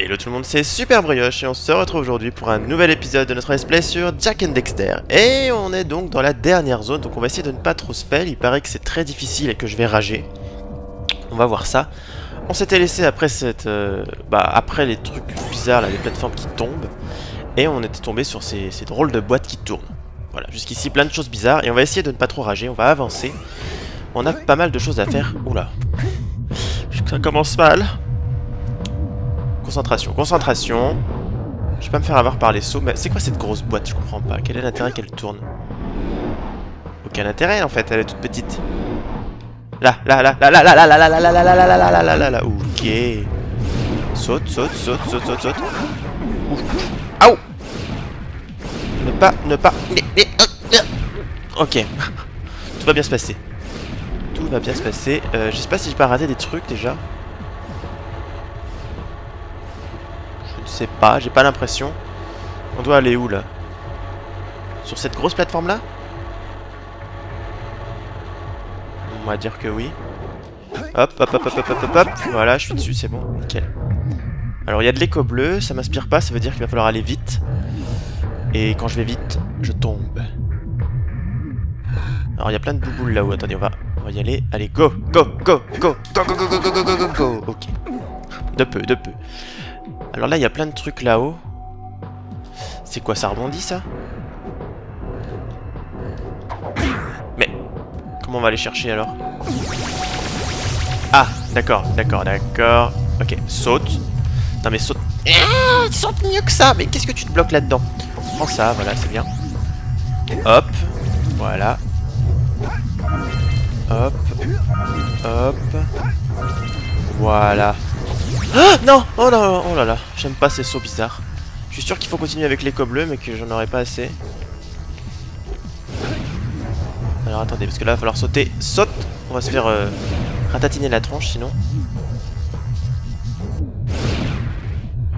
Hello tout le monde, c'est Super Brioche et on se retrouve aujourd'hui pour un nouvel épisode de notre let's play sur Jack and Dexter. Et on est donc dans la dernière zone, donc on va essayer de ne pas trop se il paraît que c'est très difficile et que je vais rager. On va voir ça. On s'était laissé après cette... euh, bah après les trucs bizarres, là, les plateformes qui tombent. Et on était tombé sur ces drôles de boîtes qui tournent. Voilà, jusqu'ici plein de choses bizarres et on va essayer de ne pas trop rager, on va avancer. On a pas mal de choses à faire. Oula. Ça commence mal. Concentration, concentration. Je vais pas me faire avoir par les sauts, mais c'est quoi cette grosse boîte Je comprends pas. Quel est l'intérêt qu'elle tourne Aucun intérêt en fait, elle est toute petite. Là, là, là, là, là, là, là, là, là, là, là, là, là, là, là, là, là, là, là, ok. Saute, saute, saute, saute, saute, saute. Aouh Ne pas, ne pas... Ok. Tout va bien se passer. Tout va bien se passer. Euh, je sais pas si j'ai pas raté des trucs déjà. Sais pas, j'ai pas l'impression. On doit aller où là Sur cette grosse plateforme là On va dire que oui. Hop, hop, hop, hop, hop, hop, hop, hop. Voilà, je suis dessus, c'est bon, nickel. Alors il y a de l'écho bleu, ça m'inspire pas, ça veut dire qu'il va falloir aller vite. Et quand je vais vite, je tombe. Alors il y a plein de bouboules là-haut, attendez, on va, y aller. Allez, go, go, go, go, go, go, go, go, go, go, go, go, go. Ok. De peu, de peu. Alors là, il y a plein de trucs là-haut. C'est quoi, ça rebondit ça? Mais, comment on va aller chercher alors? Ah, d'accord, d'accord, d'accord. Ok, saute. Non mais saute. Ah, saute mieux que ça Mais qu'est-ce que tu te bloques là-dedans? Prends ça, voilà, c'est bien. Hop, voilà. Hop, hop. Voilà. Ah non Oh là oh là là, j'aime pas ces sauts bizarres. Je suis sûr qu'il faut continuer avec l'écho bleu, mais que j'en aurais pas assez. Alors attendez, parce que là, il va falloir sauter. Saute On va se faire euh, ratatiner la tronche, sinon.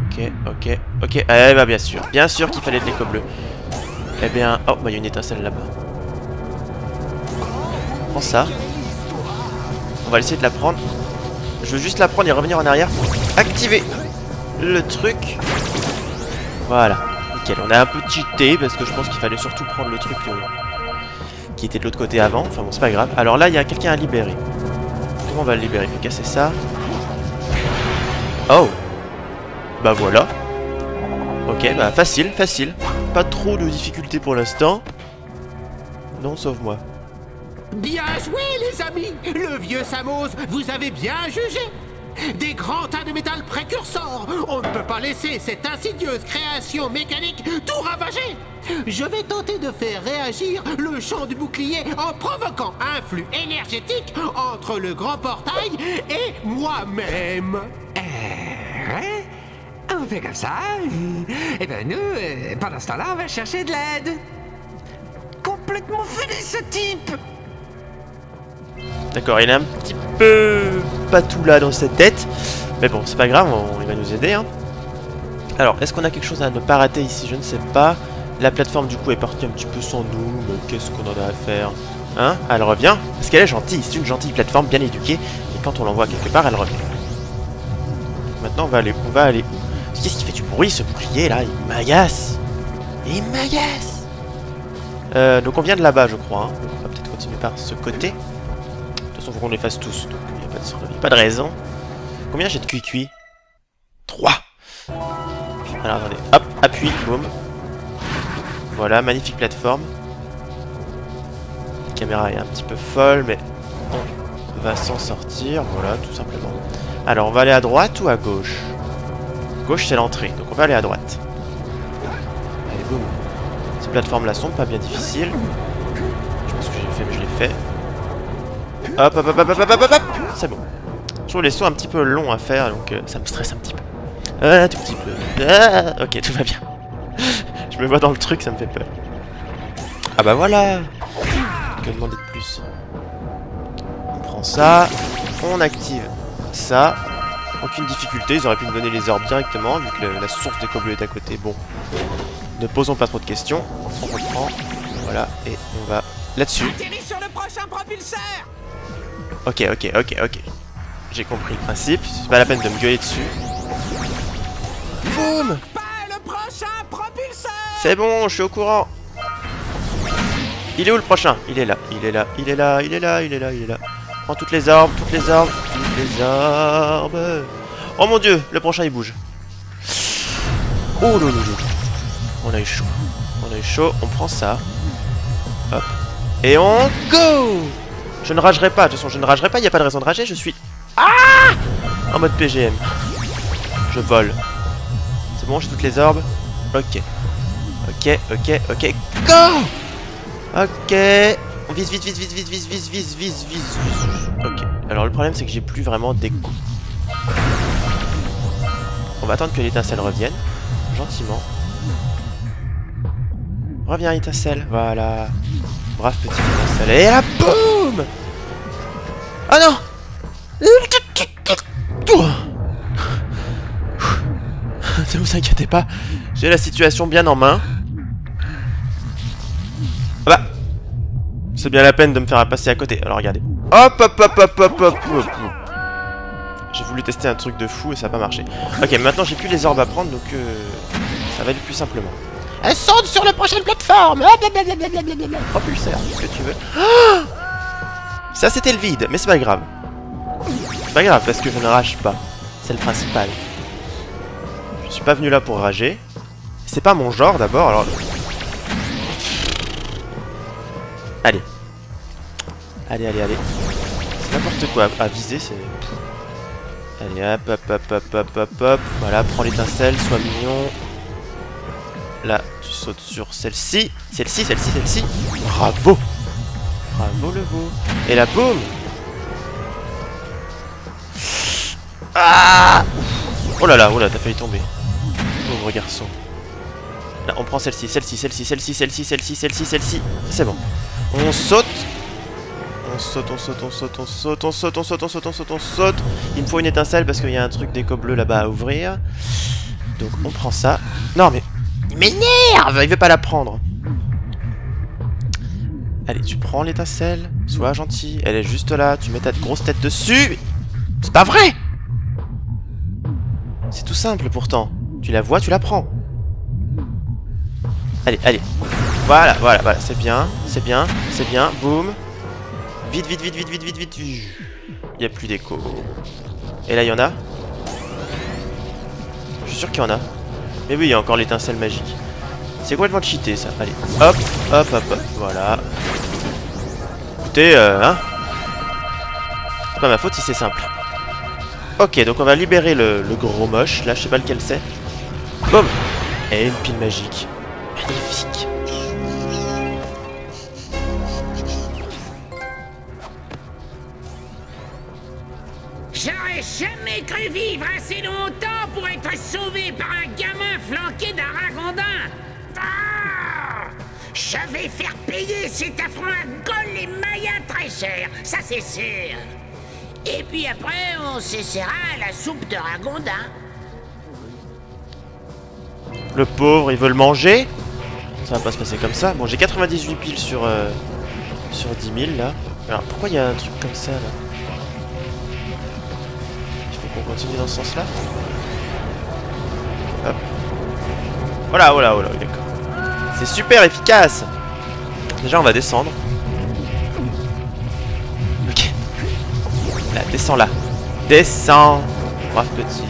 Ok, ok, ok. Eh bah bien sûr, bien sûr qu'il fallait de l'écho bleu. Eh bien... Oh, bah il y a une étincelle là-bas. Prends ça. On va essayer de la prendre. Je veux juste la prendre et revenir en arrière pour activer le truc. Voilà, nickel. On a un peu cheaté parce que je pense qu'il fallait surtout prendre le truc euh, qui était de l'autre côté avant. Enfin bon, c'est pas grave. Alors là, il y a quelqu'un à libérer. Comment on va le libérer? Il faut casser ça. Oh Bah voilà. Ok, bah facile, facile. Pas trop de difficultés pour l'instant. Non, sauve-moi. Bien joué, les amis Le vieux Samos, vous avez bien jugé Des grands tas de métal précurseurs. On ne peut pas laisser cette insidieuse création mécanique tout ravager. Je vais tenter de faire réagir le champ du bouclier en provoquant un flux énergétique entre le grand portail et moi-même. Ouais On fait comme ça. Et ben nous, euh, pendant ce temps-là, on va chercher de l'aide. Complètement fêlé ce type. D'accord, il est un petit peu pas tout là dans cette tête. Mais bon, c'est pas grave, on- il va nous aider. Hein. Alors, est-ce qu'on a quelque chose à ne pas rater ici? Je ne sais pas. La plateforme du coup est partie un petit peu sans nous. Mais qu'est-ce qu'on en a à faire? Hein? Elle revient Parce qu'elle est gentille. C'est une gentille plateforme bien éduquée. Et quand on l'envoie quelque part, elle revient. Maintenant, on va aller, on va aller où? Qu'est-ce qui fait du bruit ce bouclier là? Il m'agace Il m'agace euh, Donc on vient de là-bas, je crois. hein. On va peut-être continuer par ce côté. De toute façon, faut qu'on les fasse tous. Pas de- raison. Combien j'ai de cuit-cuit 3 Alors, attendez. Hop, appuie, boum. Voilà, magnifique plateforme. La caméra est un petit peu folle, mais on va s'en sortir. Voilà, tout simplement. Alors, on va aller à droite ou à gauche? Gauche, c'est l'entrée. Donc, on va aller à droite. Allez, boum. Ces plateformes-là sont pas bien difficiles. Je pense que j'ai fait, mais je l'ai fait. Hop, hop, hop, hop, hop, hop, hop, hop C'est bon. Je trouve les sauts un petit peu longs à faire, donc euh, ça me stresse un petit peu. Ah, tout petit peu. Ah, ok, tout va bien. je me vois dans le truc, ça me fait peur. Ah bah voilà Que demander de plus? On prend ça, on active ça. Aucune difficulté, ils auraient pu me donner les orbes directement, vu que la source des bleus est à côté. Bon, ne posons pas trop de questions. On reprend, voilà, et on va là-dessus. Sur le prochain propulseur Ok, ok, ok, ok. J'ai compris le principe. C'est pas la peine de me gueuler dessus. boum C'est bon, je suis au courant. Il est où le prochain? Il est là, il est là, il est là, il est là, il est là, il est là. Prends toutes les orbes, toutes les orbes, toutes les orbes. Oh mon dieu, le prochain il bouge. Oh là. On a eu chaud. On a eu chaud, on prend ça. Hop. Et on go Je ne ragerai pas, de toute façon je ne ragerai pas, il n'y a pas de raison de rager, je suis... Ah En mode PGM. Je vole. C'est bon, j'ai toutes les orbes Ok. Ok, ok, ok. Go Ok. On vise, vise, vise, vise, vise, vise, vise, vise, vise, vise. Ok. Alors le problème c'est que j'ai plus vraiment d'écho. On va attendre que l'étincelle revienne. Gentiment. Reviens étincelle. Voilà. Brave petite étincelle. Et là, boum Ah non Ne vous inquiétez pas, j'ai la situation bien en main. Ah bah C'est bien la peine de me faire passer à côté. Alors regardez. Hop hop hop hop hop hop hop J'ai voulu tester un truc de fou et ça n'a pas marché. Ok, maintenant j'ai plus les orbes à prendre donc euh, ça va aller plus simplement. Elle saute sur la prochaine plateforme Ah. Propulseur, ce que tu veux. Ah ça c'était le vide, mais c'est pas grave. C'est pas grave parce que je ne rage pas. C'est le principal. Je suis pas venu là pour rager. C'est pas mon genre d'abord, alors... Allez. Allez, allez, allez. C'est n'importe quoi à viser, c'est... Allez, hop, hop, hop, hop, hop, hop, hop. Voilà, prends l'étincelle, sois mignon. Là, tu sautes sur celle-ci. Celle-ci, celle-ci, celle-ci. Bravo Bravo le veau. Et la boum Ah Oh là là, oh là, t'as failli tomber. Pauvre garçon. Là, on prend celle-ci, celle-ci, celle-ci, celle-ci, celle-ci, celle-ci, celle-ci, celle-ci. C'est bon. On saute. On saute, on saute, on saute, on saute, on saute, on saute, on saute, on saute, on saute. Il me faut une étincelle parce qu'il y a un truc d'écho bleu là-bas à ouvrir. Donc on prend ça. Non mais... Il m'énerve Il veut pas la prendre. Allez, tu prends l'étincelle. Sois gentil. Elle est juste là. Tu mets ta grosse tête dessus. C'est pas vrai C'est tout simple pourtant. Tu la vois, tu la prends. Allez, allez. Voilà, voilà, voilà. C'est bien, c'est bien, c'est bien. Boum. Vite, vite, vite, vite, vite, vite, vite. Il n'y a plus d'écho. Et là, il y en a? Je suis sûr qu'il y en a. Mais oui, il y a encore l'étincelle magique. C'est complètement cheaté, ça. Allez. Hop, hop, hop, hop. Voilà. Écoutez, euh, hein C'est pas ma faute si c'est simple. Ok, donc on va libérer le, gros moche. Là, je sais pas lequel c'est. Boum Et une pile magique. Magnifique. J'aurais jamais cru vivre assez longtemps pour être sauvé par un flanqué d'un ragondin. Ah Je vais faire payer cet affront à Gol et Maya très cher, ça c'est sûr. Et puis après, on s'essaiera à la soupe de ragondin. Le pauvre, il veut le manger Ça va pas se passer comme ça. Bon, j'ai 98 piles sur, euh, sur 10 000, là. Alors, pourquoi il un truc comme ça, là? Il faut qu'on continue dans ce sens-là? Hop. Voilà, voilà, voilà, d'accord. C'est super efficace Déjà, on va descendre. Ok. Là, descends là. Descends Brave petit.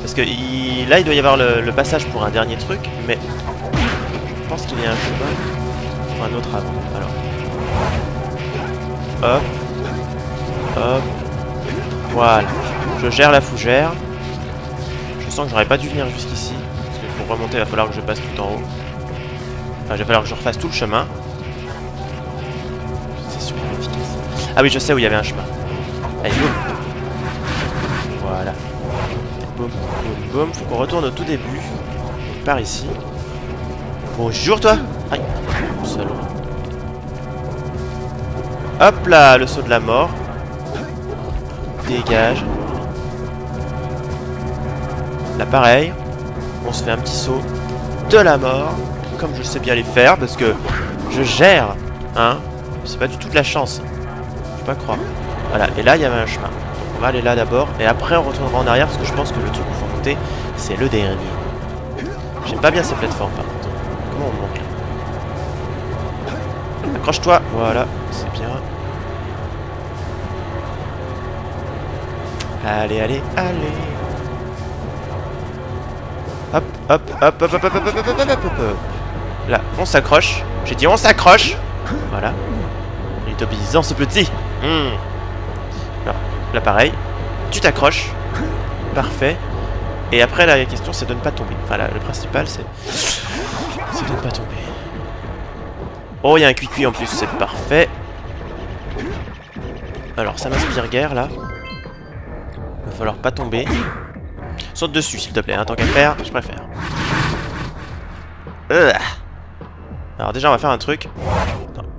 Parce que là, il doit y avoir le, le passage pour un dernier truc, mais je pense qu'il y a un chemin pour un autre avant. Alors. Hop. Hop. Voilà. Je gère la fougère. Je sens que j'aurais pas dû venir jusqu'ici. Remonter, il va falloir que je passe tout en haut. Enfin, il va falloir que je refasse tout le chemin. C'est super efficace. Ah oui, je sais où il y avait un chemin. Allez, boum. Voilà. Boum, boum, boum. Faut qu'on retourne au tout début. Par ici. Bonjour, toi Aïe. Hop là, le saut de la mort. Dégage. Là, pareil. On se fait un petit saut de la mort. Comme je sais bien les faire, parce que je gère. Hein C'est pas du tout de la chance. Faut pas croire. Voilà, et là, il y avait un chemin. Donc, on va aller là d'abord, et après, on retournera en arrière, parce que je pense que le truc qu'il faut monter, c'est le dernier. J'aime pas bien ces plateformes par contre. Comment on monte là? Accroche-toi Voilà, c'est bien. Allez, allez, allez Hop, hop, hop, hop, hop, hop, hop, hop, hop, hop, hop. Là, on s'accroche. J'ai dit on s'accroche Voilà. Il est ce petit pareil. Tu t'accroches. Parfait. Et après la question c'est de ne pas tomber. Enfin là, le principal c'est... C'est de ne pas tomber. Oh il y a un cuicui en plus, c'est parfait. Alors ça m'inspire guère là. Va falloir pas tomber. Saute dessus s'il te plaît, hein, tant qu'à faire, je préfère. Alors déjà on va faire un truc.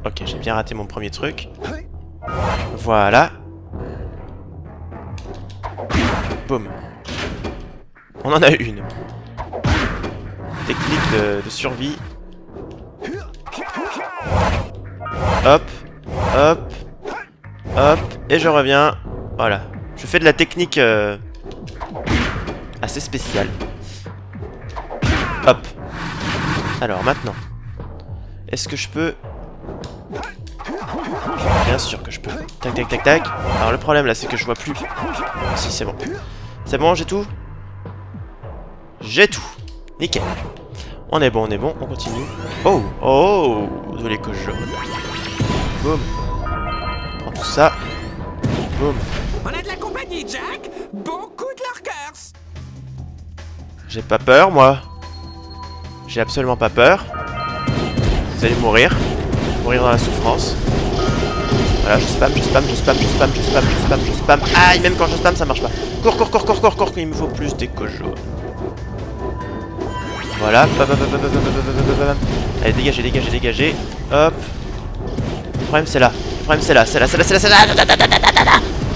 Ok, j'ai bien raté mon premier truc. Voilà. Boum. On en a une. Technique de, de survie. Hop, hop, hop, et je reviens. Voilà. Je fais de la technique euh, assez spéciale. Hop. Alors maintenant. Est-ce que je peux... Bien sûr que je peux. Tac, tac, tac, tac. Alors le problème là, c'est que je vois plus. Si, c'est bon. C'est bon, j'ai tout? J'ai tout. Nickel. On est bon, on est bon, on continue. Oh, oh, de l'écho jaune. Boum. Prends tout ça. Boum. On a de la compagnie, Jack Beaucoup de lurkers J'ai pas peur, moi. J'ai absolument pas peur. Vous allez mourir. Mourir dans la souffrance. Voilà, je spam, je spam, je spam, je spam, je spam, je spam, je spam. Aïe, même quand je spam, ça marche pas. Cours, cours, cours, cours, cours, cours, il me faut plus des jaunes. Voilà. Allez, dégagez, dégagez, dégagez. Hop. Le problème, c'est là. Le problème, c'est là. C'est là, c'est là, c'est là, c'est là.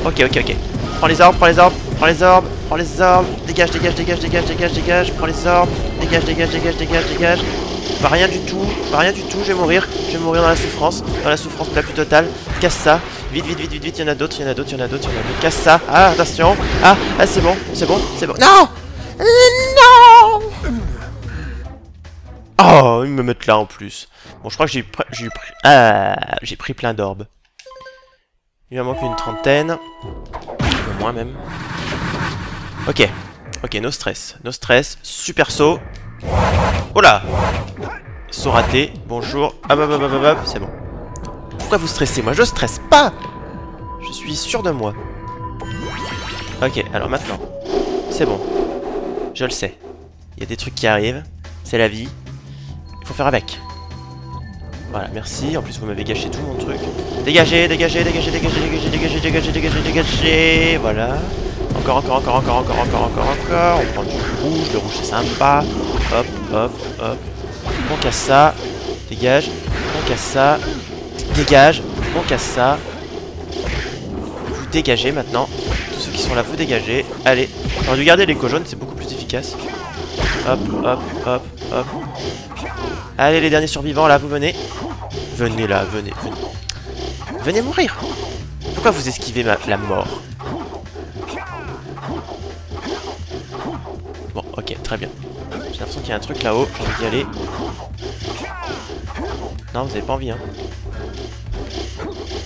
Ok, ok, ok. Prends les arbres, prends les arbres prends les orbes, prends les orbes. Dégage, dégage, dégage, dégage, dégage, dégage. Prends les orbes. Dégage, dégage, dégage, dégage, dégage. Pas rien du tout, pas rien du tout, je vais mourir. Je vais mourir dans la souffrance, dans la souffrance la plus totale. Casse ça. Vite, vite, vite, vite, vite. Il y en a d'autres, il y en a d'autres, il y en a d'autres, il y en a d'autres. Casse ça. Ah, attention. Ah, ah c'est bon, c'est bon, c'est bon. Non Non Oh, ils me mettent là en plus. Bon, je crois que j'ai pr- j'ai pris... Ah, j'ai pris plein d'orbes. Il m'en manque une trentaine. Moins même. Ok. Ok, no stress. No stress. Super saut. Oh là Saut raté. Bonjour. Hop, hop, hop, hop, hop. C'est bon. Pourquoi vous stressez? Moi, je stresse pas Je suis sûr de moi. Ok, alors maintenant. C'est bon. Je le sais. Il y a des trucs qui arrivent. C'est la vie. Il faut faire avec. Voilà, merci. En plus, vous m'avez gâché tout mon truc. Dégagez, dégagez, dégagez, dégagez, dégagez, dégagez, dégagez, dégagez, dégagez. Voilà. Encore, encore, encore, encore, encore, encore, encore, encore. On prend du rouge. Le rouge, c'est sympa. Hop, hop, hop. On casse ça. Dégage. On casse ça. Dégage. On casse ça. Vous dégagez maintenant. Tous ceux qui sont là, vous dégagez. Allez. J'aurais dû garder l'écho jaune, c'est beaucoup plus efficace. Hop, hop, hop, hop. Allez, les derniers survivants, là, vous venez. Venez là, venez, venez. Venez mourir. Pourquoi vous esquivez ma- la mort? Bon, ok, très bien. J'ai l'impression qu'il y a un truc là-haut, j'ai envie d'y aller. Non, vous avez pas envie, hein.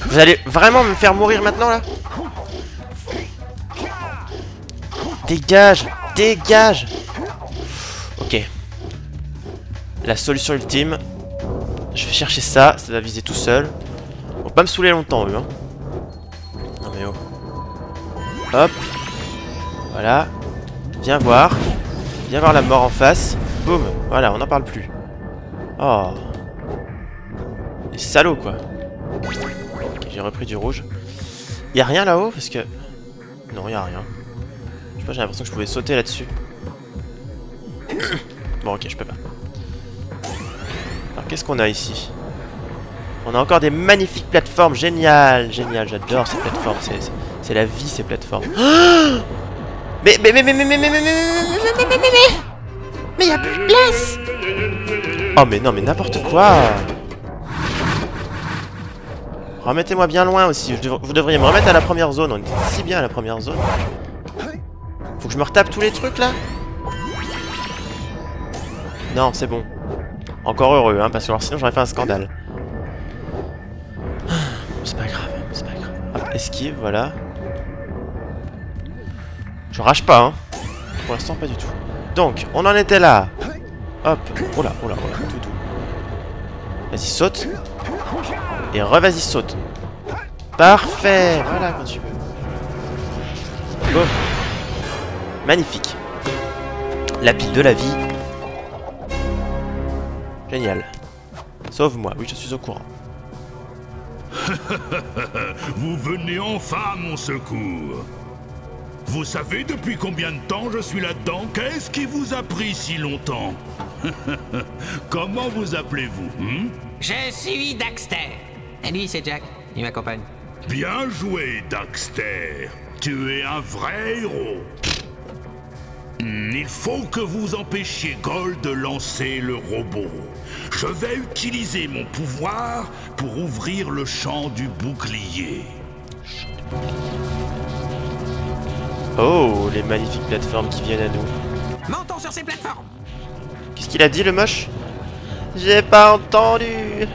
Vous allez vraiment me faire mourir maintenant, là? Dégage Dégage Ok. La solution ultime. Je vais chercher ça, ça va viser tout seul. Faut pas me saouler longtemps, eux, hein. Non mais oh. Hop. Voilà. Viens voir. Viens voir la mort en face. Boum. Voilà, on n'en parle plus. Oh. Les salauds, quoi. J'ai repris du rouge. Y a rien là-haut Parce que... Non, y a rien. Je sais pas, j'ai l'impression que je pouvais sauter là-dessus. bon, ok, je peux pas. Alors, qu'est-ce qu'on a ici? On a encore des magnifiques plateformes. Génial, génial, j'adore ces plateformes. C'est- la vie, ces plateformes. Mais, mais, mais, mais, mais, mais, mais, mais, mais, mais, mais, mais, mais, mais, y a plus de place Oh, mais non, mais n'importe quoi Remettez-moi bien loin aussi. Vous devriez me remettre à la première zone. On était si bien à la première zone. Faut que je me retape tous les trucs là Non, c'est bon. Encore heureux, hein, parce que alors sinon j'aurais fait un scandale. C'est pas grave, c'est pas grave. Hop, esquive, voilà. Je rage pas, hein. Pour l'instant, pas du tout. Donc, on en était là. Hop. Oh là, oh là, oh là, tout. Vas-y, saute. Et re-vas-y, saute. Parfait Voilà, quand tu veux. Go. Magnifique. La pile de la vie. Génial. Sauve-moi, oui, je suis au courant. Vous venez enfin à mon secours. Vous savez depuis combien de temps je suis là-dedans? Qu'est-ce qui vous a pris si longtemps? Comment vous appelez-vous? Hmm? Je suis Daxter. Et lui, c'est Jack. Il m'accompagne. Bien joué, Daxter. Tu es un vrai héros. Hmm, Il faut que vous empêchiez Gold de lancer le robot. Je vais utiliser mon pouvoir pour ouvrir le champ du bouclier. Oh, les magnifiques plateformes qui viennent à nous. Montons sur ces plateformes. Qu'est-ce qu'il a dit, le moche? J'ai pas entendu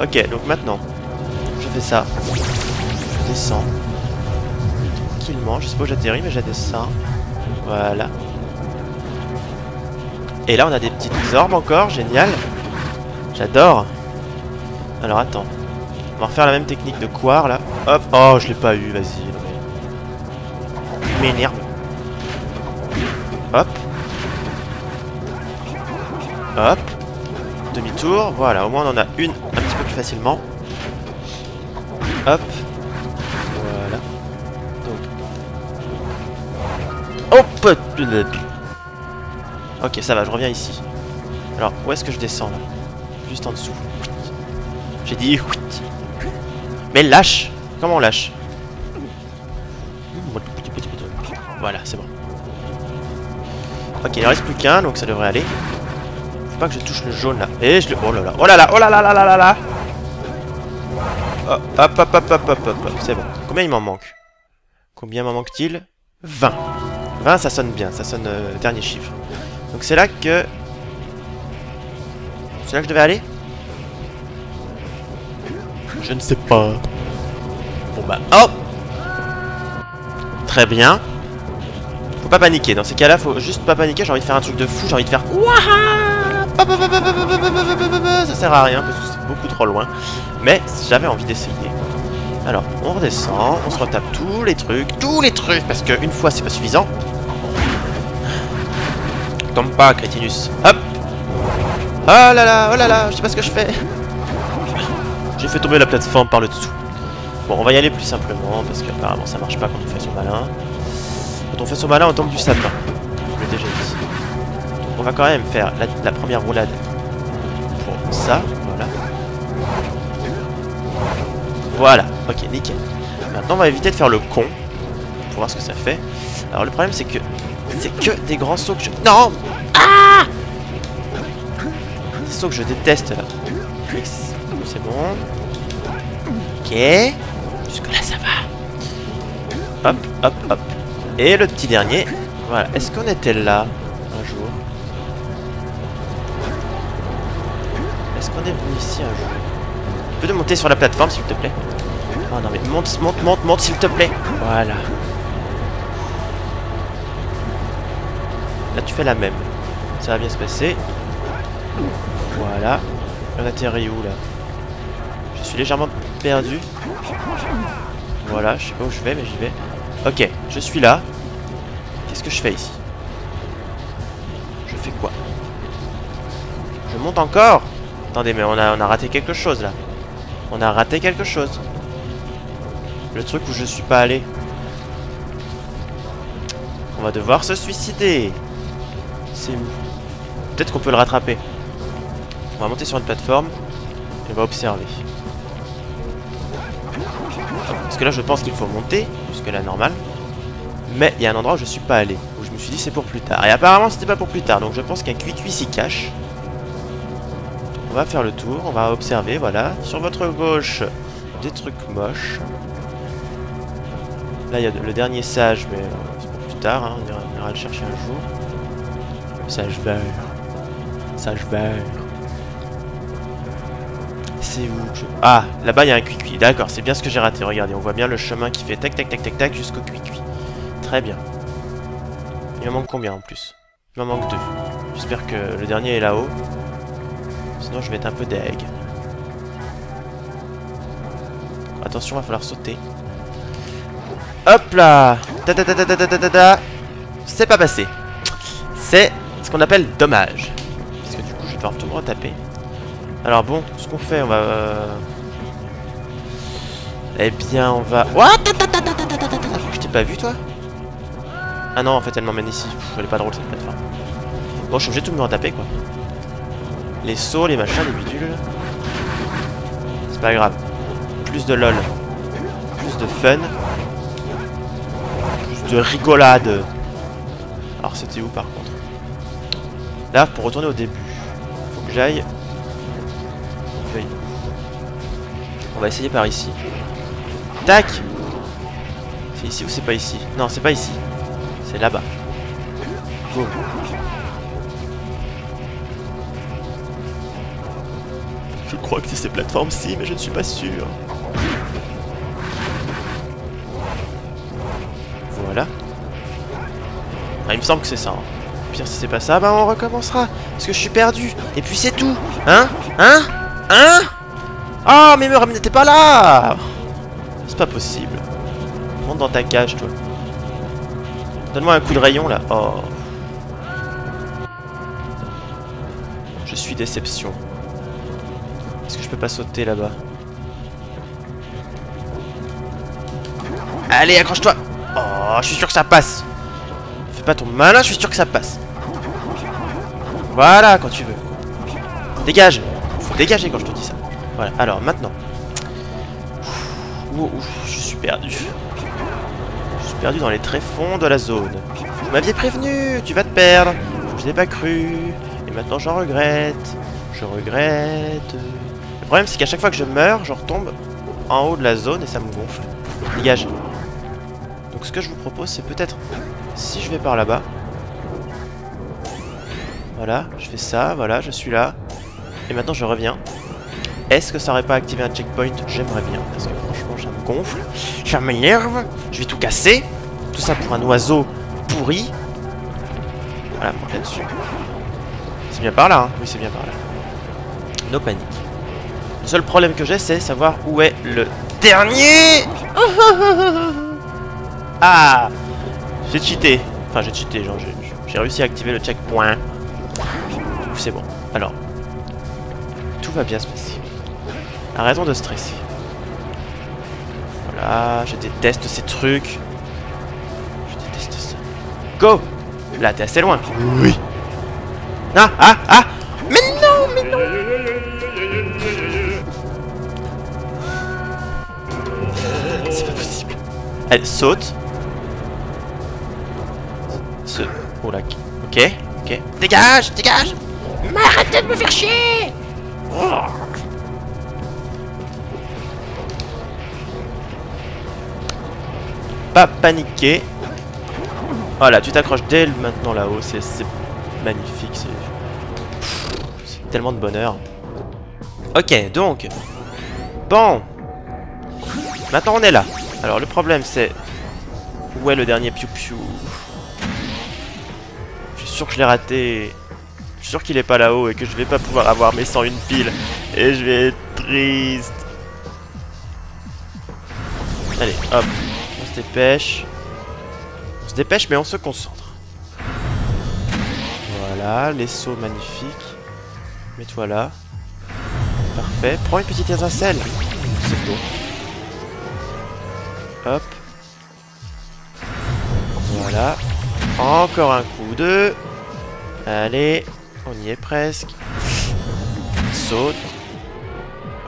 Ok, donc maintenant, je fais ça. Je descends. Tranquillement, je sais pas où j'atterris, mais je descends. Voilà. Et là, on a des petites orbes encore, génial. J'adore. Alors, attends. On va refaire la même technique de Quar, là. Hop. Oh, je l'ai pas eu, vas-y. M'énerve. Hop. Hop. Demi-tour. Voilà, au moins on en a une un petit peu plus facilement. Hop. Voilà. Donc. Hop Ok, ça va, je reviens ici. Alors, où est-ce que je descends Juste en dessous. J'ai dit... Mais lâche Comment on lâche? Voilà, c'est bon. Ok, il ne reste plus qu'un, donc ça devrait aller. Faut pas que je touche le jaune là. Et je le... Oh là là, oh là là, oh là là là là là là Hop, hop, hop, hop, hop, hop, hop, c'est bon. Combien il m'en manque? Combien m'en manque-t-il? 20. 20, ça sonne bien, ça sonne euh, dernier chiffre. Donc c'est là que... C'est là que je devais aller? Je ne sais pas. Bon bah... Oh Très bien. Pas paniquer. Dans ces cas-là, faut juste pas paniquer. J'ai envie de faire un truc de fou. J'ai envie de faire... Ça sert à rien parce que c'est beaucoup trop loin. Mais j'avais envie d'essayer. Alors, on redescend, on se retape tous les trucs, tous les trucs, parce qu'une fois c'est pas suffisant. Tombe pas, crétinus. Hop Oh là là, oh là là, je sais pas ce que je fais. J'ai fait tomber la plateforme par le dessous. Bon, on va y aller plus simplement, parce qu'apparemment ça marche pas quand on fait son malin. Quand on fait son malin, on tombe du sapin. Je l'ai déjà dit. Donc on va quand même faire la, la première roulade pour ça, voilà. Voilà, ok, nickel. Maintenant, on va éviter de faire le con. Pour voir ce que ça fait. Alors, le problème, c'est que... C'est que des grands sauts que je... Non Ah Des sauts que je déteste, là. C'est bon. Ok. Jusque-là, ça va. Hop, hop, hop. Et le petit dernier. Voilà. Est-ce qu'on était là un jour Est-ce qu'on est venu ici un jour Tu peux de monter sur la plateforme, s'il te plaît Oh non mais monte, monte, monte, monte s'il te plaît Voilà. Là tu fais la même. Ça va bien se passer. Voilà. On atterrit où là Je suis légèrement perdu. Voilà, je sais pas où je vais mais j'y vais. Ok, je suis là. Qu'est-ce que je fais ici? Je fais quoi? Je monte encore? Attendez, mais on a, on a raté quelque chose là. On a raté quelque chose. Le truc où je suis pas allé. On va devoir se suicider. C'est où? Peut-être qu'on peut le rattraper. On va monter sur une plateforme. Et on va observer. Parce que là, je pense qu'il faut monter. Jusque là, normal. Mais il y a un endroit où je suis pas allé. Où je me suis dit c'est pour plus tard. Et apparemment, c'était pas pour plus tard. Donc je pense qu'un cuit-cuit s'y cache. On va faire le tour. On va observer. Voilà. Sur votre gauche, des trucs moches. Là, il y a le dernier sage, mais c'est pour plus tard. Hein, on, ira, on, ira, le chercher un jour. Sage vert. Sage vert. C'est où. Ah, là-bas, il y a un cuicui. D'accord, c'est bien ce que j'ai raté. Regardez, on voit bien le chemin qui fait tac, tac, tac, tac, tac jusqu'au cuicui. Très bien. Il en manque combien en plus? Il en manque deux. J'espère que le dernier est là-haut. Sinon, je vais être un peu deg. Attention, va falloir sauter. Hop là C'est pas passé. C'est ce qu'on appelle dommage. Parce que du coup, je vais devoir tout me retaper. Alors bon, ce qu'on fait, on va... Euh, eh bien, on va... What Je t'ai pas vu, toi? Ah non, en fait, elle m'emmène ici. Pff, elle est pas drôle, cette plateforme. Bon, je suis obligé de tout me retaper, quoi. Les sauts, les machins, les bidules. C'est pas grave. Plus de lol. Plus de fun. Plus de rigolade. Alors, c'était où, par contre? Là, pour retourner au début, faut que j'aille va essayer par ici. Tac C'est ici ou c'est pas ici? Non, c'est pas ici. C'est là-bas. Je crois que c'est ces plateformes-ci, mais je ne suis pas sûr. Voilà. Ah, il me semble que c'est ça. hein. Pire si c'est pas ça, bah on recommencera. Parce que je suis perdu. Et puis c'est tout. Hein? Hein? Hein? Oh, mais me t'es pas là C'est pas possible. Monte dans ta cage, toi. Donne-moi un coup de rayon, là. Oh. Je suis déception. Est-ce que je peux pas sauter là-bas? Allez, accroche-toi Oh, je suis sûr que ça passe Fais pas ton malin, je suis sûr que ça passe. Voilà, quand tu veux. Dégage Faut dégager quand je te dis ça. Alors maintenant. Ouh, ouh, je suis perdu. Je suis perdu dans les tréfonds de la zone. Vous m'aviez prévenu, tu vas te perdre. Je n'ai pas cru. Et maintenant j'en regrette. Je regrette. Le problème c'est qu'à chaque fois que je meurs, je retombe en haut de la zone et ça me gonfle. Dégage. Donc ce que je vous propose c'est peut-être si je vais par là-bas. Voilà, je fais ça, voilà, je suis là. Et maintenant je reviens. Est-ce que ça aurait pas activé un checkpoint J'aimerais bien, parce que franchement ça me gonfle. Ça m'énerve. Je vais tout casser. Tout ça pour un oiseau pourri. Voilà, monte là-dessus. C'est bien par là, hein Oui, c'est bien par là. No panique. Le seul problème que j'ai, c'est savoir où est le dernier Ah J'ai cheaté. Enfin, j'ai cheaté, genre, j'ai- j'ai réussi à activer le checkpoint. Du coup, c'est bon. Alors, tout va bien se passer. Arrêtons de stresser. Voilà, je déteste ces trucs. Je déteste ça. Go Là, t'es assez loin. Oui. Ah, ah, ah Mais non, mais non C'est pas possible. Allez, saute. Ce... Oh là. Ok, ok. Dégage, dégage Mais arrêtez de me faire chier Pas paniquer. Voilà, tu t'accroches dès maintenant là-haut. C'est magnifique. C'est tellement de bonheur. Ok, donc. Bon. Maintenant, on est là. Alors, le problème, c'est... Où est le dernier piou-piou Je suis sûr que je l'ai raté. Je suis sûr qu'il est pas là-haut et que je vais pas pouvoir avoir mes 101 piles. Et je vais être triste. Allez, hop. On se dépêche. On se dépêche, mais on se concentre. Voilà, les sauts magnifiques. Mets-toi là. Parfait. Prends une petite étincelle. C'est beau. Hop. Voilà. Encore un coup de... Allez. On y est presque. Saute.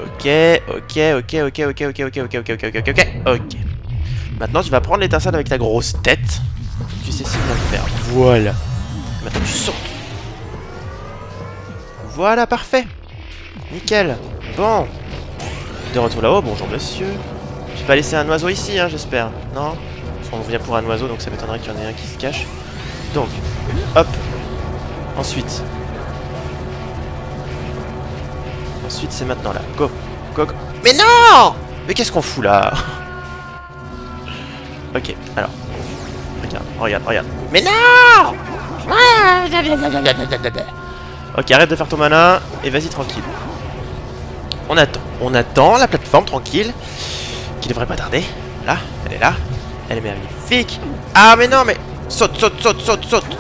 Ok, ok, ok, ok, ok, ok, ok, ok, ok, ok, ok, ok, ok. Maintenant, tu vas prendre l'étincelle avec ta grosse tête. Tu sais si bien le faire. Voilà. Maintenant, tu sautes. Voilà, parfait. Nickel. Bon. De retour là-haut, bonjour monsieur. J'ai pas laissé un oiseau ici, hein, j'espère. Non qu'on vient pour un oiseau, donc ça m'étonnerait qu'il y en ait un qui se cache. Donc, hop. Ensuite. Ensuite, c'est maintenant là. Go, go, go. Mais non Mais qu'est-ce qu'on fout là? Ok, alors. Regarde, regarde, regarde. Mais non Ok, arrête de faire ton malin et vas-y tranquille. On attend, on attend la plateforme tranquille, qui devrait pas tarder. Là, elle est là, elle est magnifique. Ah mais non mais saute, saute, saute, saute, saute.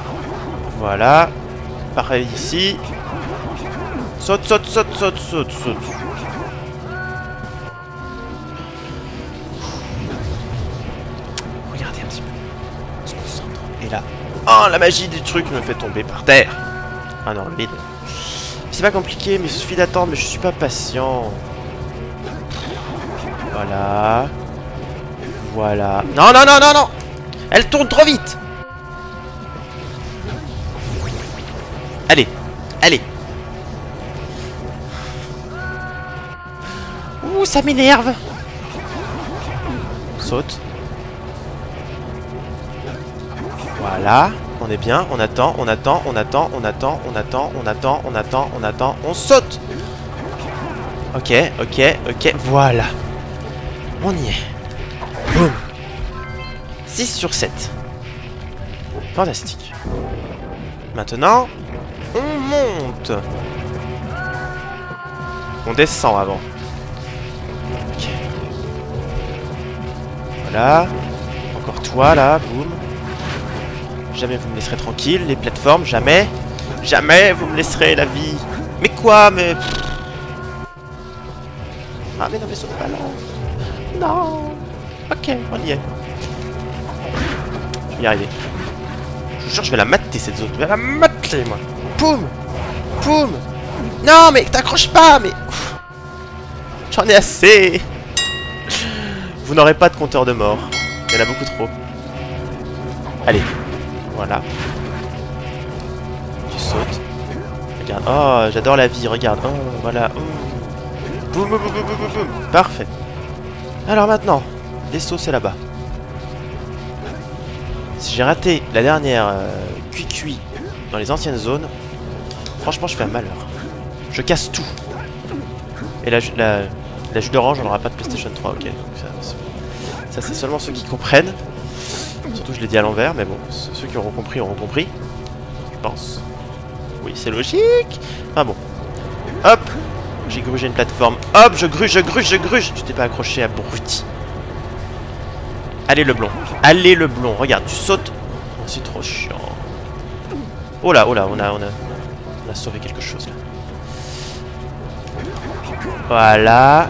Voilà, pareil ici. Saute, saute, saute, saute, saute, saute. Oh la magie du truc me fait tomber par terre. Ah non, le vide. C'est pas compliqué, mais il suffit d'attendre, mais je suis pas patient. Voilà. Voilà. Non, non, non, non, non Elle tourne trop vite Allez, allez. Ouh, ça m'énerve. Saute. Voilà. On est bien, on attend, on attend, on attend, on attend, on attend, on attend, on attend, on attend, on saute Ok, ok, ok, voilà. On y est. Boum 6 sur 7. Fantastique. Maintenant, on monte. On descend avant. Voilà. Encore toi là, boum. Jamais vous me laisserez tranquille, les plateformes, jamais. Jamais vous me laisserez la vie. Mais quoi, mais... Ah mais non mais saute pas là. Non. Ok, on y est. Je vais y arriver. Je vous jure, je vais la mater cette zone. Je vais la mater, moi. Poum Poum Non, mais t'accroches pas, mais... J'en ai assez Vous n'aurez pas de compteur de mort. Il y en a beaucoup trop. Allez. Voilà. Tu sautes. Regarde. Oh, j'adore la vie. Regarde. Oh, voilà. Oh. Boum, boum, boum, boum, boum. Parfait. Alors maintenant, vaisseau c'est là-bas. Si j'ai raté la dernière euh, cuit-cuit dans les anciennes zones, franchement je fais un malheur. Je casse tout. Et la, la, jus d'orange on n'aura pas de PlayStation 3, ok. Donc ça c'est seulement ceux qui comprennent. Je l'ai dit à l'envers, mais bon, ceux qui auront compris auront compris. Je pense. Oui, c'est logique. Ah bon. Hop J'ai grugé une plateforme. Hop, je gruge, je gruge, je gruge. Tu t'es pas accroché abruti. Allez le blond. Allez le blond. Regarde, tu sautes. Oh, c'est trop chiant. Oh là, oh là, on a, on a, on a sauvé quelque chose là. Voilà.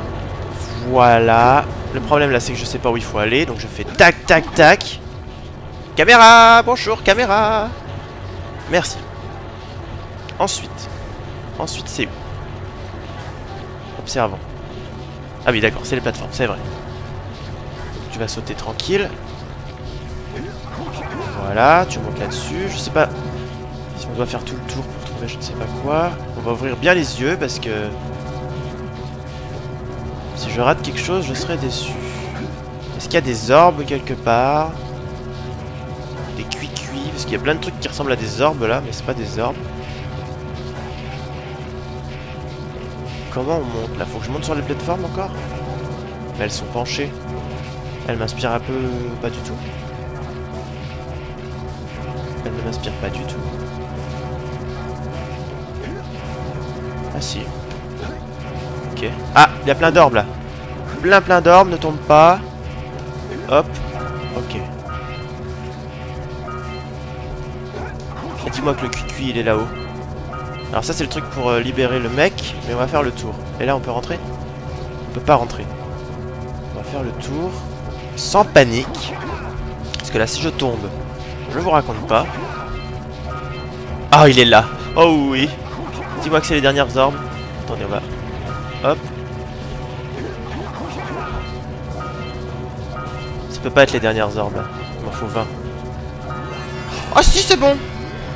Voilà. Le problème là, c'est que je sais pas où il faut aller, donc je fais tac, tac, tac. Caméra Bonjour, caméra Merci. Ensuite. Ensuite, c'est où? Observons. Ah oui, d'accord, c'est les plateformes, c'est vrai. Tu vas sauter tranquille. Voilà, tu montes là-dessus. Je sais pas si on doit faire tout le tour pour trouver je ne sais pas quoi. On va ouvrir bien les yeux parce que... Si je rate quelque chose, je serai déçu. Est-ce qu'il y a des orbes quelque part? Parce qu'il y a plein de trucs qui ressemblent à des orbes là, mais c'est pas des orbes. Comment on monte là? Faut que je monte sur les plateformes encore? Mais elles sont penchées. Elles m'inspirent un peu... pas du tout. Elles ne m'inspirent pas du tout. Ah si. Ok. Ah, il y a plein d'orbes là. Plein plein d'orbes, ne tombe pas. Hop. Ok. Dis-moi que le cuit il est là-haut. Alors ça c'est le truc pour euh, libérer le mec, mais on va faire le tour. Et là on peut rentrer? On peut pas rentrer. On va faire le tour sans panique. Parce que là si je tombe, je vous raconte pas. Ah il est là. Oh oui. Dis-moi que c'est les dernières orbes. Attendez on va... Hop. Ça peut pas être les dernières orbes. Il m'en faut 20. Ah si c'est bon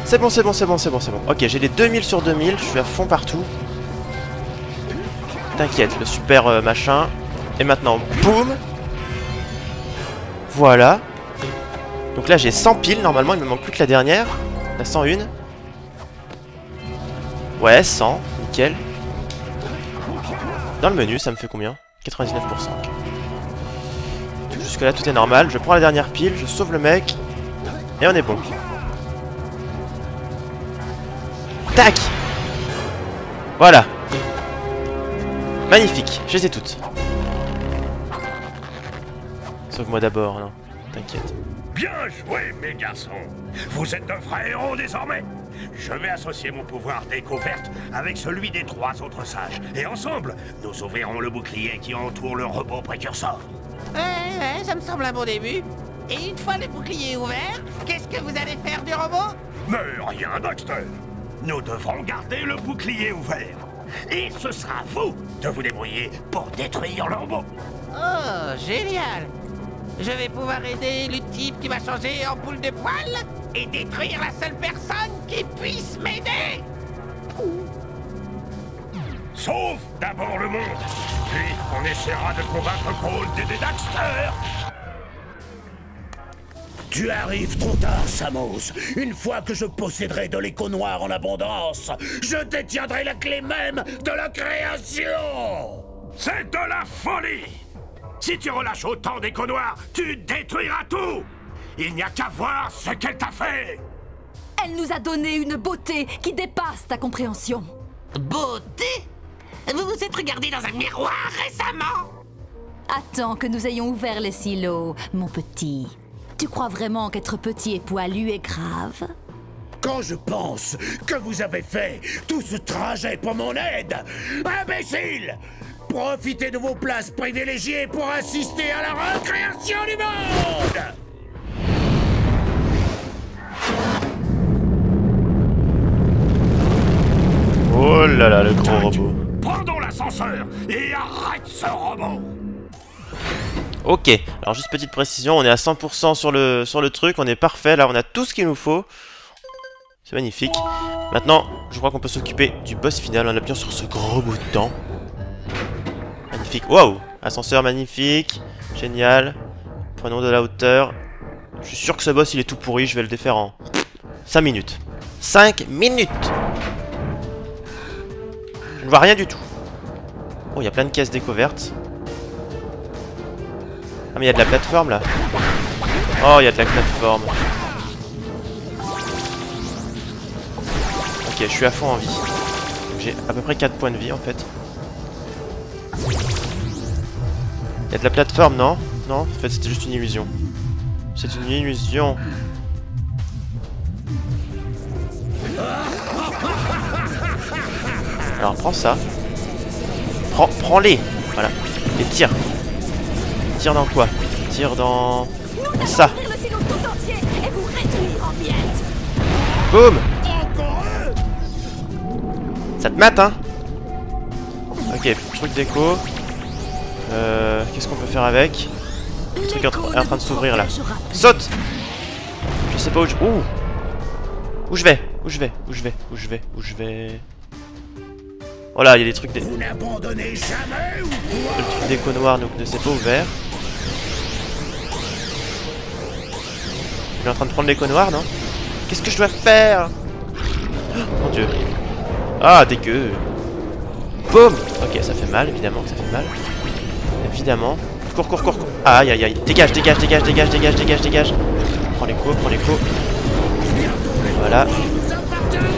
c'est bon, c'est bon, c'est bon, c'est bon, c'est bon. Ok, j'ai les 2000 sur 2000, je suis à fond partout. T'inquiète, le super euh, machin. Et maintenant, boum Voilà. Donc là, j'ai 100 piles, normalement, il me manque plus que la dernière. La 101. Ouais, 100, nickel. Dans le menu, ça me fait combien? 99%. ok. Jusque là, tout est normal. Je prends la dernière pile, je sauve le mec. Et on est bon. Tac Voilà. Magnifique, je les ai toutes. Sauve-moi d'abord, non. T'inquiète. Bien joué, mes garçons. Vous êtes de vrais héros désormais. Je vais associer mon pouvoir découverte avec celui des trois autres sages. Et ensemble, nous ouvrirons le bouclier qui entoure le robot précurseur. Ouais, ouais, ça me semble un bon début. Et une fois le bouclier ouvert, qu'est-ce que vous allez faire du robot? Mais rien, Dexter. Nous devrons garder le bouclier ouvert. Et ce sera à vous de vous débrouiller pour détruire robot. Oh, génial Je vais pouvoir aider le type qui va changer en boule de poil et détruire la seule personne qui puisse m'aider Sauve d'abord le monde. Puis on essaiera de convaincre Cole d'aider Daxter. Tu arrives trop tard, Samos. Une fois que je posséderai de l'écho noir en abondance, je détiendrai la clé même de la création C'est de la folie Si tu relâches autant d'écho noirs, tu détruiras tout Il n'y a qu'à voir ce qu'elle t'a fait Elle nous a donné une beauté qui dépasse ta compréhension. Beauté? Vous vous êtes regardé dans un miroir récemment? Attends que nous ayons ouvert les silos, mon petit. Tu crois vraiment qu'être petit et poilu est grave? Quand je pense que vous avez fait tout ce trajet pour mon aide, imbécile! Profitez de vos places privilégiées pour assister à la recréation du monde! Oh là là, le gros robot. Prendons l'ascenseur et arrête ce robot Ok, alors juste petite précision, on est à 100% sur le, sur le truc, on est parfait, là on a tout ce qu'il nous faut. C'est magnifique. Maintenant, je crois qu'on peut s'occuper du boss final en appuyant sur ce gros bouton. Magnifique, waouh Ascenseur magnifique, génial. Prenons de la hauteur. Je suis sûr que ce boss il est tout pourri, je vais le défaire en 5 minutes. 5 minutes Je ne vois rien du tout. Oh, il y a plein de caisses découvertes. Ah mais il y a de la plateforme là. Oh il y a de la plateforme. Ok je suis à fond en vie. J'ai à peu près 4 points de vie en fait. Il y a de la plateforme non? Non? En fait c'était juste une illusion. C'est une illusion. Alors prends ça. Prends, prends-les. Voilà. Et tire. Tire dans quoi Tire dans... Ça. Boum Ça te mate, hein Ok, truc déco. Euh, Qu'est-ce qu'on peut faire avec Le truc est en, est train de s'ouvrir là. Saute Je sais pas où je... Ouh Où je vais Où je vais Où je vais Où je vais Où je vais Oh là, il y a des trucs... Quoi Le truc déco noir donc ne s'est pas ouvert. Est en train de prendre l'écho noir, non Qu'est-ce que je dois faire Oh, Mon dieu. Ah, dégueu. Boum Ok, ça fait mal, évidemment que ça fait mal. Évidemment. Cours, cours, cours, cours. Aïe, aïe, aïe. Dégage, dégage, dégage, dégage, dégage, dégage, dégage. Prends les coups, prends les coups. Voilà.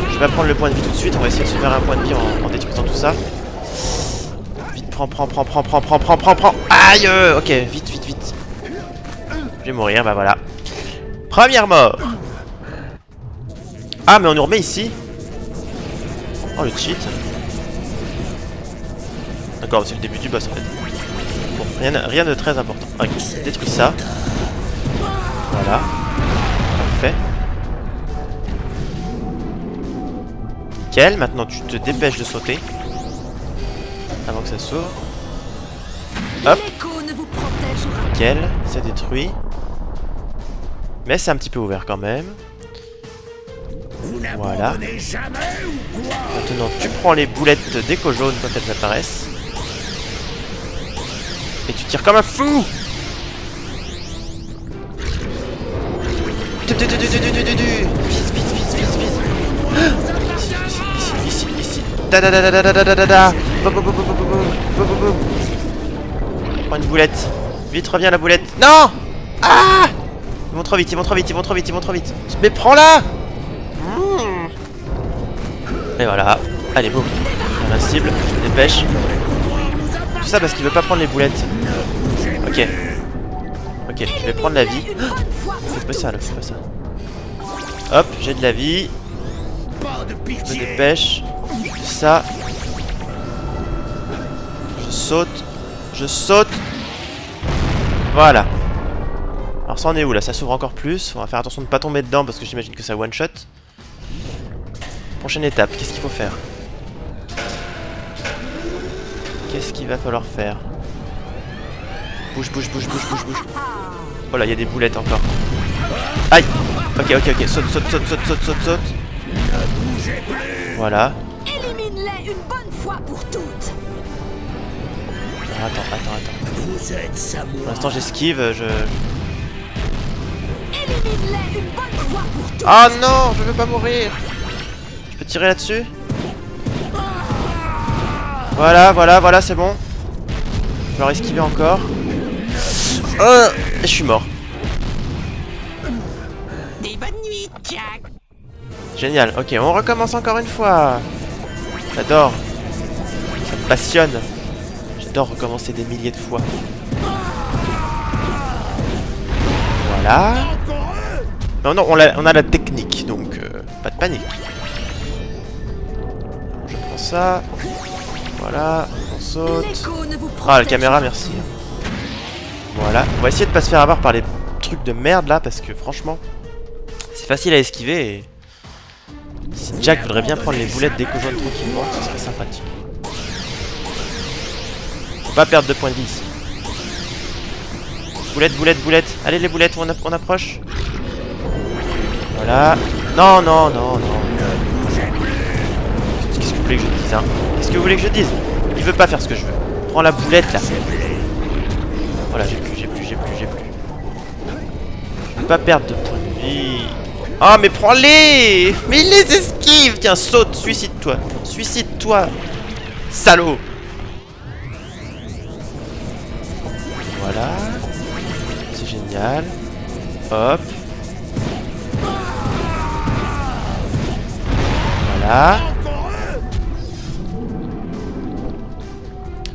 Je vais pas prendre le point de vie tout de suite. On va essayer de se faire un point de vie en, en détruisant tout ça. Vite, prends, prends, prends, prends, prends, prends, prends, prends, prends. Aïe euh, Ok, vite, vite, vite. Je vais mourir, bah voilà. Première mort. Ah, mais on nous remet ici. Oh, le cheat. D'accord, c'est le début du boss en fait. Bon, rien, rien de très important. Ok, détruis ça. Voilà. Parfait. Nickel, maintenant tu te dépêches de sauter. Avant que ça s'ouvre. Hop. Nickel, c'est détruit. Mais c'est un petit peu ouvert quand même. Voilà. Maintenant, tu prends les boulettes d'éco jaune quand elles apparaissent. Et tu tires comme un fou. Prends une boulette. Vite, reviens la boulette. Non. Ah ils vont trop vite, ils vont trop vite, ils vont trop vite, ils vont trop vite. Mais prends-la. Et voilà. Allez, boum. Invincible. Dépêche. Tout ça parce qu'il veut pas prendre les boulettes. Ok. Ok, je vais prendre la vie. Fais pas ça, là, fais pas ça. Hop, j'ai de la vie. Je me dépêche. Ça. Je saute. Je saute. Voilà. Alors ça en est où là? Ça s'ouvre encore plus. On va faire attention de ne pas tomber dedans parce que j'imagine que ça one shot. Prochaine étape, qu'est-ce qu'il faut faire? Qu'est-ce qu'il va falloir faire? Bouge, bouge, bouge, bouge, bouge, bouge. Oh là, il y a des boulettes encore. Aïe Ok, ok, ok. Saute, saute, saute, saute, saute, saute, saute. Voilà. Élimine-les une bonne fois pour toutes. Alors, attends, attends, attends. Vous êtes Samoa. Pour l'instant, j'esquive, je... Ah non, je veux pas mourir Je peux tirer là-dessus Voilà, voilà, voilà, c'est bon. Je vais leur esquiver encore. Oh, et je suis mort. Des bonnes nuits, Jack. Génial, ok, on recommence encore une fois. J'adore. Ça me passionne. J'adore recommencer des milliers de fois. Voilà. Non, non, on a, on a la technique, donc euh, pas de panique. Je prends ça. Voilà, on saute. Ah, la caméra, merci. Voilà, on va essayer de pas se faire avoir par les trucs de merde là, parce que franchement, c'est facile à esquiver et... Si Jack voudrait bien prendre les boulettes dès je tranquillement, ce serait sympathique. Faut pas perdre de points de vie ici. Boulette, boulette, boulette. Allez les boulettes, on approche. Voilà. Non, non, non, non. Qu'est-ce que vous voulez que je dise, hein? Qu'est-ce que vous voulez que je dise? Il veut pas faire ce que je veux. Prends la boulette, là. Voilà, j'ai plus, j'ai plus, j'ai plus, j'ai plus. Je veux pas perdre de points de vie. Ah, mais prends-les Mais il les esquive Tiens, saute, suicide-toi. Suicide-toi. Salaud Voilà. C'est génial. Hop.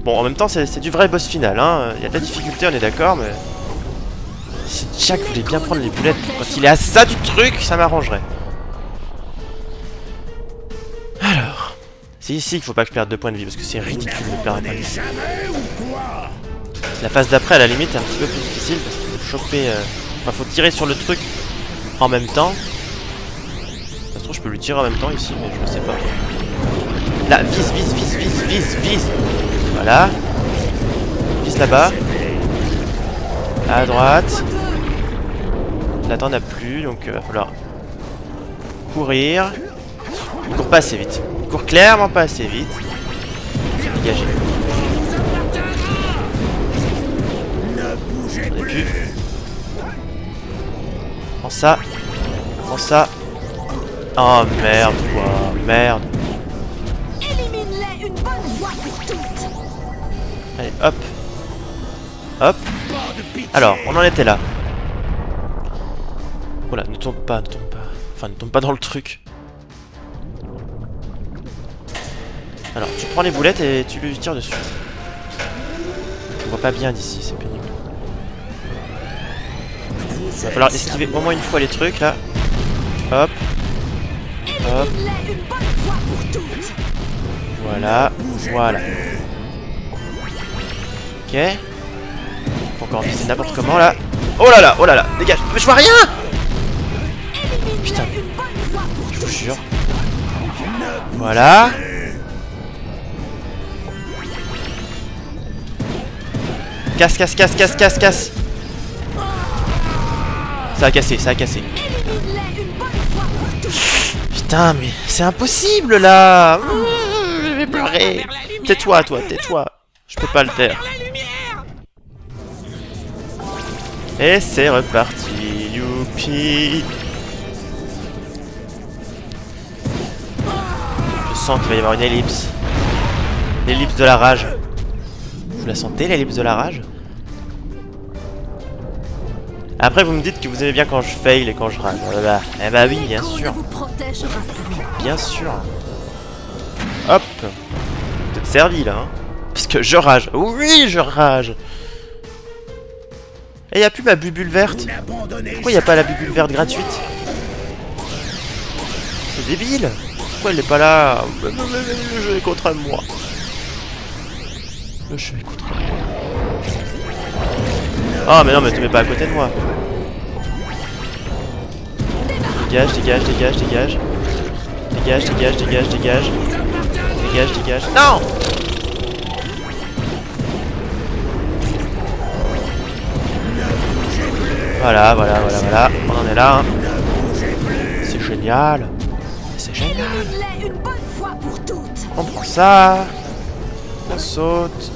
Bon, en même temps, c'est du vrai boss final. Hein. Il y a de la difficulté, on est d'accord, mais... Si Jack voulait bien prendre les boulettes quand il est à ça du truc, ça m'arrangerait. Alors... C'est ici qu'il faut pas que je perde deux points de vie, parce que c'est ridicule de perdre un point de vie. La phase d'après, à la limite, est un petit peu plus difficile, parce qu'il faut choper... euh, Enfin, faut tirer sur le truc en même temps. Trouve, je peux lui tirer en même temps ici, mais je sais pas. Là, vise, vise, vise, vise, vise, vise Voilà. Vise là-bas. À droite. Là, t'en as plus, donc il va falloir courir. Il court pas assez vite. Il court clairement pas assez vite. Dégagez. J'en ai plus. Prends ça. Prends ça. Oh merde, quoi. Merde. Élimine-les une bonne fois pour toutes. Allez, hop. Hop. Alors, on en était là. Voilà, ne tombe pas, ne tombe pas. Enfin, ne tombe pas dans le truc. Alors, tu prends les boulettes et tu lui tires dessus. On voit pas bien d'ici, c'est pénible. Il va falloir esquiver au moins une fois les trucs, là. Hop. Voilà, voilà. Ok. Faut encore viser n'importe comment là. Oh là là, oh là là, dégage. Mais je vois rien Putain. Je vous jure. Voilà. Casse, casse, casse, casse, casse, casse. Ça a cassé, ça a cassé. Putain, mais c'est impossible là. Mmh, Je vais pleurer. Tais-toi, toi, tais-toi. Je peux pas le lumière Et c'est reparti, youpi Je sens qu'il va y avoir une ellipse. L'ellipse de la rage. Vous la sentez, l'ellipse de la rage? Après, vous me dites que vous aimez bien quand je fail et quand je rage. Voilà. Eh bah oui, bien sûr. Bien sûr. Hop. Vous êtes servi là, hein Parce que je rage. Oui, je rage. Et y a plus ma bubule verte. Pourquoi y a pas la bubule verte gratuite C'est débile. Pourquoi elle est pas là Le jeu est contre moi. Le jeu est contre moi. Ah mais non mais tu mets pas à côté de moi. Dégage, dégage, dégage, dégage. Dégage, dégage, dégage, dégage. Dégage, dégage. Non Voilà, voilà, voilà, voilà. On en est là. hein. C'est génial. C'est génial. On prend ça. On saute.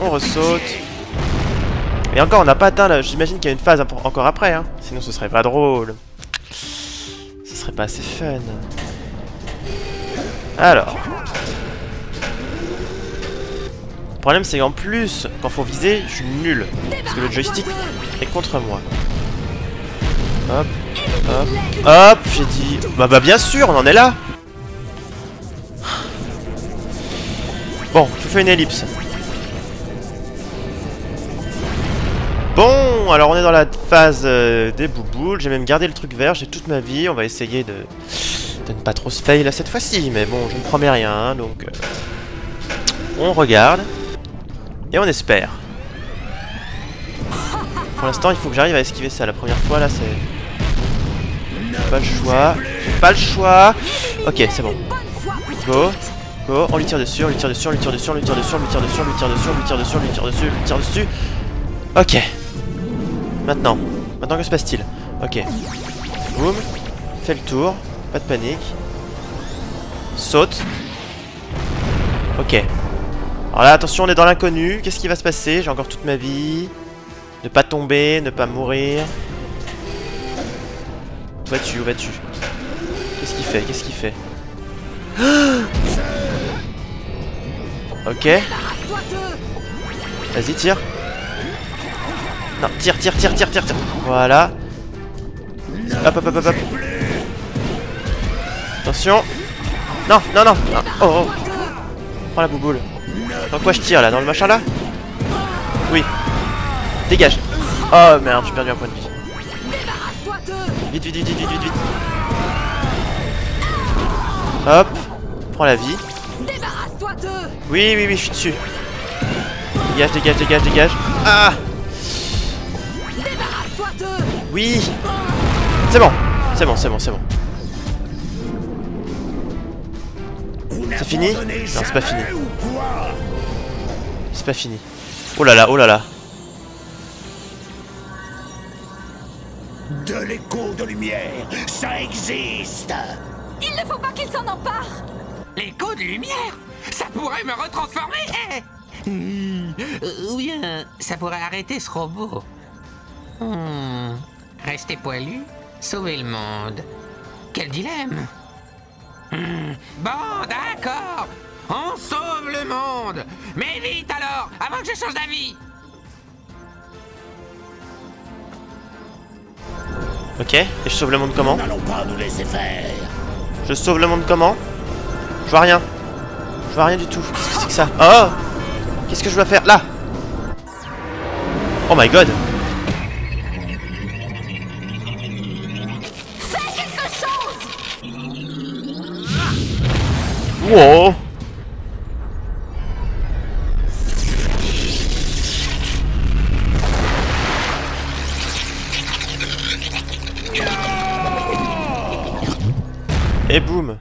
On ressaute. Et encore, on n'a pas atteint là. J'imagine qu'il y a une phase encore après. Hein. Sinon, ce serait pas drôle. Ce serait pas assez fun. Alors. Le problème, c'est qu'en plus, quand faut viser, je suis nul. Parce que le joystick est contre moi. Hop, hop, hop, j'ai dit. Bah, bah, bien sûr, on en est là. Bon, je fais une ellipse. Bon, alors on est dans la phase euh, des bouboules. J'ai même gardé le truc vert, j'ai toute ma vie. On va essayer de, de ne pas trop se fail là cette fois-ci. Mais bon, je ne promets rien, hein, donc... euh, on regarde. Et on espère. Pour l'instant, il faut que j'arrive à esquiver ça. La première fois, là, c'est... Pas le choix. Pas le choix. Ok, c'est bon. Go. Go, on lui tire dessus, on lui tire dessus, on lui tire dessus, on lui tire dessus, on lui tire dessus, on lui tire dessus, on lui tire dessus, on lui tire dessus, on lui tire dessus. Ok. Maintenant. Maintenant, que se passe-t-il Ok. Boum. Fais le tour. Pas de panique. Saute. Ok. Alors là, attention, on est dans l'inconnu. Qu'est-ce qui va se passer J'ai encore toute ma vie. Ne pas tomber, ne pas mourir. Où vas-tu Où vas-tu Qu'est-ce qu'il fait Qu'est-ce qu'il fait Ok. Vas-y, tire. Non, tire, tire, tire, tire, tire, tire. Voilà. Hop, hop, hop, hop, hop. Attention. Non, non, non. non. Oh, oh. Prends la bouboule. Dans quoi je tire là? Dans le machin là? Oui. Dégage. Oh merde, j'ai perdu un point de vie. Vite, vite, vite, vite, vite, vite. Hop. Prends la vie. Oui, oui, oui, je suis dessus. Dégage, dégage, dégage, dégage. Ah. Oui C'est bon, c'est bon, c'est bon, c'est bon. C'est fini? Non, c'est pas fini. C'est pas fini. Oh là là, oh là là. De l'écho de lumière, ça existe Il ne faut pas qu'ils s'en emparent. L'écho de lumière Ça pourrait me retransformer eh euh, Ou bien, ça pourrait arrêter ce robot. Hmm, Rester poilu, sauver le monde. Quel dilemme. Hmm, Bon, d'accord. On sauve le monde. Mais vite alors, avant que je change d'avis. Ok, et je sauve le monde comment N'allons pas nous laisser faire. Je sauve le monde comment Je vois rien. Je vois rien du tout. Qu'est-ce que c'est que ça? Oh! Qu'est-ce que je dois faire? Là! Oh my god Et boum.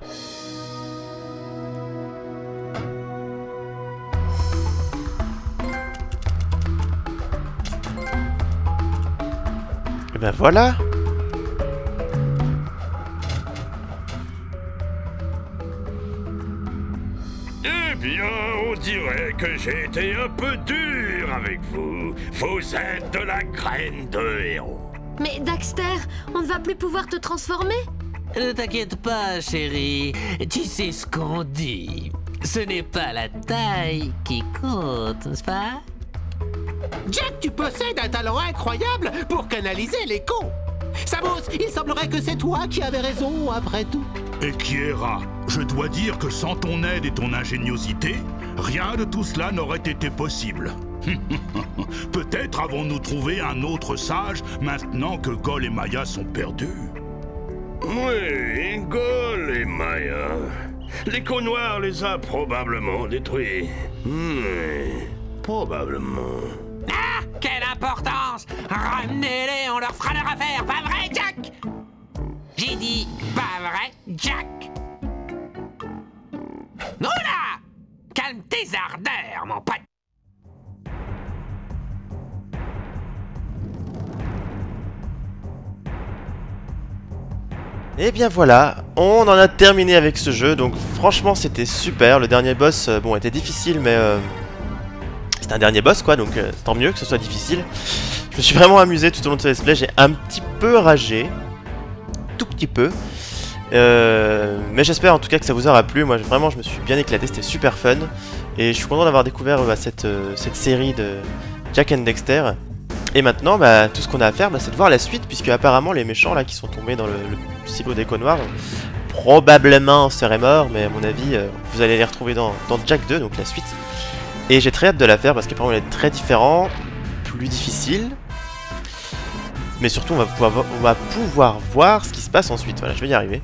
Et ben voilà dirait que j'ai été un peu dur avec vous. Vous êtes de la graine de héros. Mais Daxter, on ne va plus pouvoir te transformer Ne t'inquiète pas, chérie. Tu sais ce qu'on dit. Ce n'est pas la taille qui compte, n'est-ce pas? Jack, tu possèdes un talent incroyable pour canaliser l'écho. Samos, il semblerait que c'est toi qui avais raison après tout. Et Kiera, je dois dire que sans ton aide et ton ingéniosité, rien de tout cela n'aurait été possible. Peut-être avons-nous trouvé un autre sage maintenant que Gol et Maya sont perdus. Oui, Gol et Maya. L'écho noir les a probablement détruits. Oui, probablement. Ah Quelle importance Ramenez-les, on leur fera leur affaire, pas vrai, Jack? J'ai dit pas vrai, Jack. Oula Calme tes ardeurs, mon pote. Et bien voilà, on en a terminé avec ce jeu, donc franchement c'était super, le dernier boss, euh, bon, était difficile, mais euh, c'est un dernier boss quoi, donc euh, tant mieux que ce soit difficile. Je me suis vraiment amusé tout au long de ce let's play, j'ai un petit peu ragé, tout petit peu, euh, mais j'espère en tout cas que ça vous aura plu, moi vraiment je me suis bien éclaté, c'était super fun, et je suis content d'avoir découvert euh, bah, cette, euh, cette série de Jack and Dexter, et maintenant, bah, tout ce qu'on a à faire, bah, c'est de voir la suite, puisque apparemment les méchants là qui sont tombés dans le, le silo d'écho noir, probablement seraient morts, mais à mon avis, vous allez les retrouver dans, dans Jack 2, donc la suite. Et j'ai très hâte de la faire parce qu'apparemment elle est très différent, plus difficile, mais surtout on va, pouvoir, voir ce qui se passe ensuite. Voilà, je vais y arriver.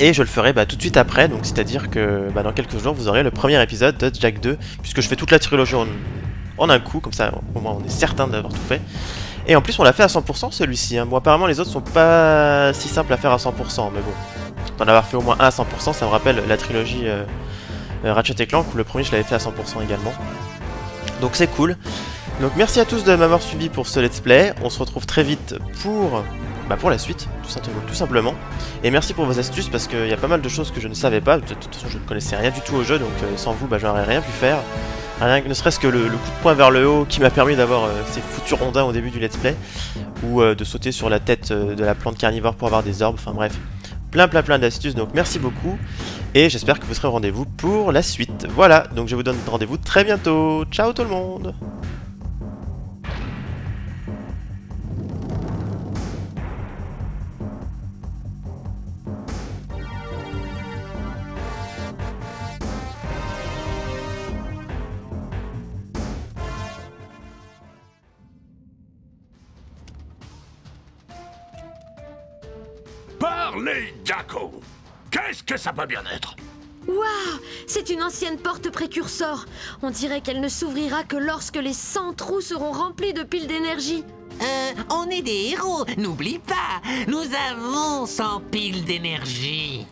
Et je le ferai bah, tout de suite après, donc c'est-à-dire que bah, dans quelques jours vous aurez le premier épisode de Jack 2, puisque je fais toute la trilogie en, un coup, comme ça au moins on est certain d'avoir tout fait. Et en plus on l'a fait à 100% celui-ci. Hein. Bon apparemment les autres sont pas si simples à faire à 100%, mais bon, d'en avoir fait au moins un à 100%, ça me rappelle la trilogie euh, euh, Ratchet et Clank où le premier je l'avais fait à 100% également. Donc c'est cool. Donc merci à tous de m'avoir suivi pour ce let's play. On se retrouve très vite pour, bah, pour la suite, tout simplement. Et merci pour vos astuces parce qu'il y a pas mal de choses que je ne savais pas. De toute façon je ne connaissais rien du tout au jeu donc euh, sans vous bah, j'aurais rien pu faire. Rien que ne serait-ce que le, coup de poing vers le haut qui m'a permis d'avoir euh, ces foutus rondins au début du let's play. Ou euh, de sauter sur la tête de la plante carnivore pour avoir des orbes. Enfin bref, plein plein plein d'astuces. Donc merci beaucoup. Et j'espère que vous serez au rendez-vous pour la suite. Voilà, donc je vous donne rendez-vous très bientôt. Ciao tout le monde Parlez, Jacko Qu'est-ce que ça peut bien être? Waouh C'est une ancienne porte précurseur. On dirait qu'elle ne s'ouvrira que lorsque les 100 trous seront remplis de piles d'énergie. Euh, on est des héros, n'oublie pas, nous avons 100 piles d'énergie.